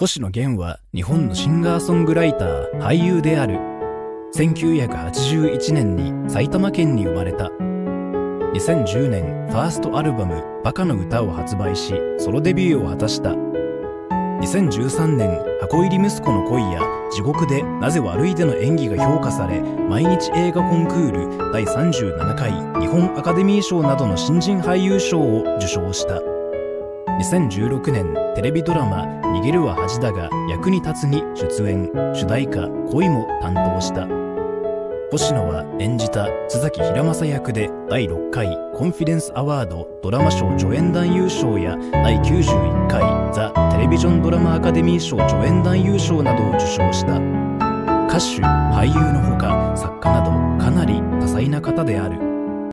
星野源は日本のシンガーソングライター、俳優である。1981年に埼玉県に生まれた。2010年、ファーストアルバム、バカの歌を発売し、ソロデビューを果たした。2013年、箱入り息子の恋や地獄でなぜ悪いでの演技が評価され、毎日映画コンクール第37回日本アカデミー賞などの新人俳優賞を受賞した。2016年、テレビドラマ逃げるは恥だが役に立つに出演、主題歌恋も担当した。星野は演じた津崎平正役で第6回コンフィデンスアワードドラマ賞助演男優賞や第91回ザ・テレビジョンドラマアカデミー賞助演男優賞などを受賞した歌手俳優のほか作家などかなり多彩な方である